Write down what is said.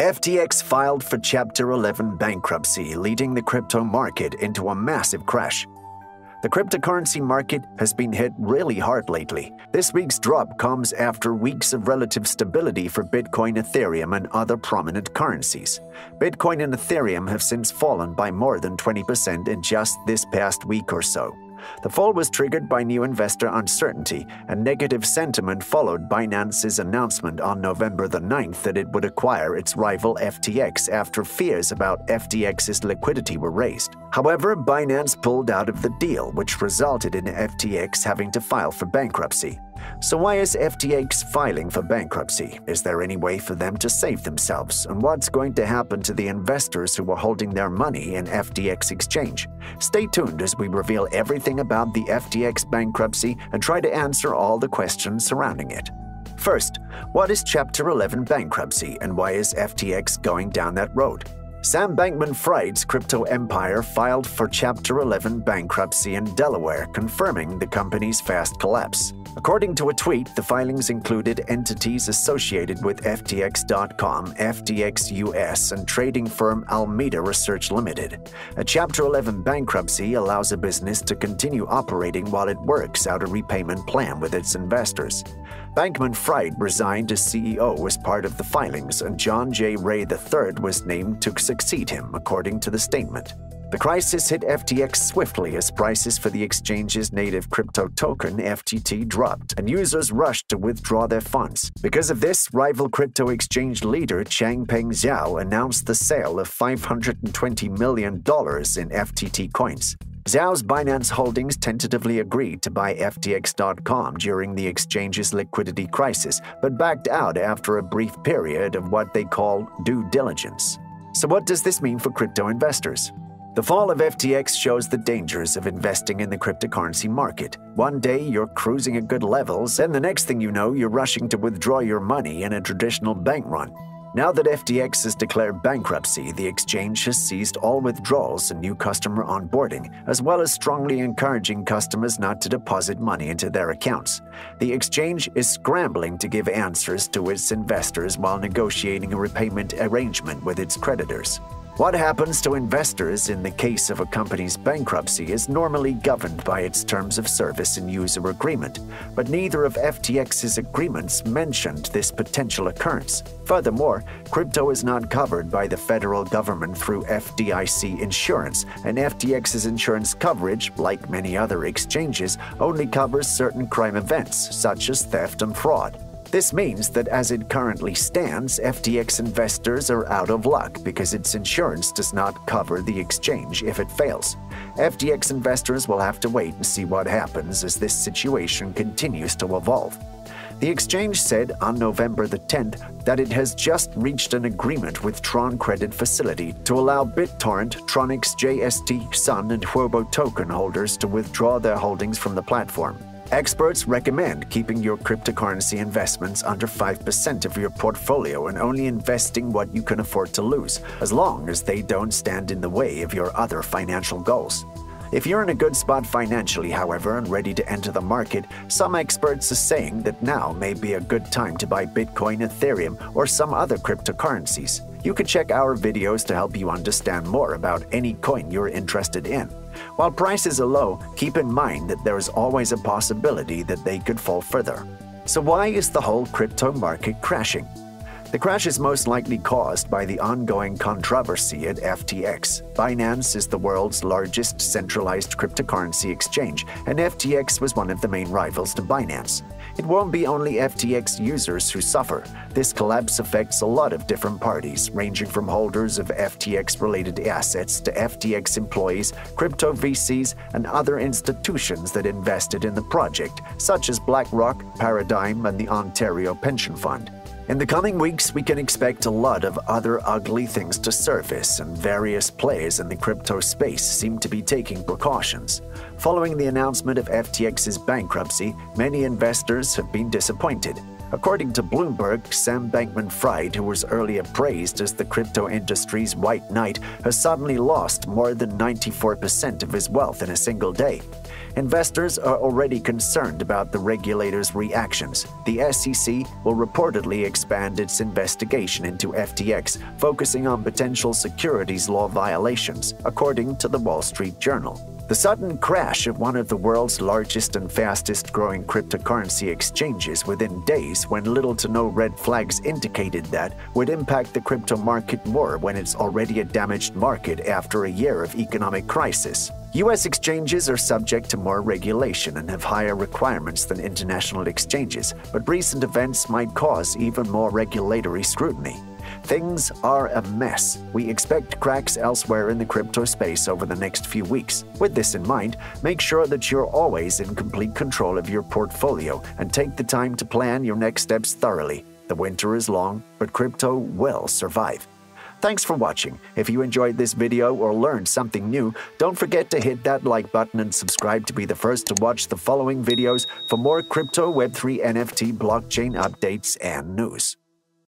FTX filed for Chapter 11 bankruptcy, leading the crypto market into a massive crash. The cryptocurrency market has been hit really hard lately. This week's drop comes after weeks of relative stability for Bitcoin, Ethereum, and other prominent currencies. Bitcoin and Ethereum have since fallen by more than 20% in just this past week or so. The fall was triggered by new investor uncertainty and negative sentiment followed Binance's announcement on November the 9th that it would acquire its rival FTX after fears about FTX's liquidity were raised. However, Binance pulled out of the deal, which resulted in FTX having to file for bankruptcy. So, why is FTX filing for bankruptcy? Is there any way for them to save themselves? And what's going to happen to the investors who are holding their money in FTX Exchange? Stay tuned as we reveal everything about the FTX bankruptcy and try to answer all the questions surrounding it. First, what is Chapter 11 bankruptcy and why is FTX going down that road? Sam Bankman Fried's crypto empire filed for Chapter 11 bankruptcy in Delaware, confirming the company's fast collapse. According to a tweet, the filings included entities associated with FTX.com, FTX US, and trading firm Alameda Research Limited. A Chapter 11 bankruptcy allows a business to continue operating while it works out a repayment plan with its investors. Bankman Fried resigned as CEO as part of the filings, and John J. Ray III was named to succeed him, according to the statement. The crisis hit FTX swiftly as prices for the exchange's native crypto token, FTT, dropped, and users rushed to withdraw their funds. Because of this, rival crypto exchange leader Changpeng Zhao announced the sale of $520 million in FTT coins. Zhao's Binance Holdings tentatively agreed to buy FTX.com during the exchange's liquidity crisis, but backed out after a brief period of what they call due diligence. So, what does this mean for crypto investors? The fall of FTX shows the dangers of investing in the cryptocurrency market. One day you're cruising at good levels, and the next thing you know, you're rushing to withdraw your money in a traditional bank run. Now that FTX has declared bankruptcy, the exchange has ceased all withdrawals and new customer onboarding, as well as strongly encouraging customers not to deposit money into their accounts. The exchange is scrambling to give answers to its investors while negotiating a repayment arrangement with its creditors. What happens to investors in the case of a company's bankruptcy is normally governed by its terms of service and user agreement, but neither of FTX's agreements mentioned this potential occurrence. Furthermore, crypto is not covered by the federal government through FDIC insurance, and FTX's insurance coverage, like many other exchanges, only covers certain crime events, such as theft and fraud. This means that as it currently stands, FTX investors are out of luck because its insurance does not cover the exchange if it fails. FTX investors will have to wait and see what happens as this situation continues to evolve. The exchange said on November the 10th that it has just reached an agreement with Tron Credit Facility to allow BitTorrent, Tronix JST, Sun, and Huobi token holders to withdraw their holdings from the platform. Experts recommend keeping your cryptocurrency investments under 5% of your portfolio and only investing what you can afford to lose, as long as they don't stand in the way of your other financial goals. If you're in a good spot financially, however, and ready to enter the market, some experts are saying that now may be a good time to buy Bitcoin, Ethereum, or some other cryptocurrencies. You can check our videos to help you understand more about any coin you're interested in. While prices are low, keep in mind that there is always a possibility that they could fall further. So, why is the whole crypto market crashing? The crash is most likely caused by the ongoing controversy at FTX. Binance is the world's largest centralized cryptocurrency exchange, and FTX was one of the main rivals to Binance. It won't be only FTX users who suffer. This collapse affects a lot of different parties, ranging from holders of FTX related assets to FTX employees, crypto VCs, and other institutions that invested in the project, such as BlackRock, Paradigm, and the Ontario Pension Fund. In the coming weeks, we can expect a lot of other ugly things to surface, and various players in the crypto space seem to be taking precautions. Following the announcement of FTX's bankruptcy, many investors have been disappointed. According to Bloomberg, Sam Bankman Fried, who was earlier praised as the crypto industry's white knight, has suddenly lost more than 94% of his wealth in a single day. Investors are already concerned about the regulator's reactions. The SEC will reportedly expand its investigation into FTX, focusing on potential securities law violations, according to the Wall Street Journal. The sudden crash of one of the world's largest and fastest growing cryptocurrency exchanges within days when little to no red flags indicated that would impact the crypto market more when it's already a damaged market after a year of economic crisis. US exchanges are subject to more regulation and have higher requirements than international exchanges, but recent events might cause even more regulatory scrutiny. Things are a mess. We expect cracks elsewhere in the crypto space over the next few weeks. With this in mind, make sure that you're always in complete control of your portfolio and take the time to plan your next steps thoroughly. The winter is long, but crypto will survive. Thanks for watching. If you enjoyed this video or learned something new, don't forget to hit that like button and subscribe to be the first to watch the following videos for more crypto, Web3, NFT, blockchain updates and news.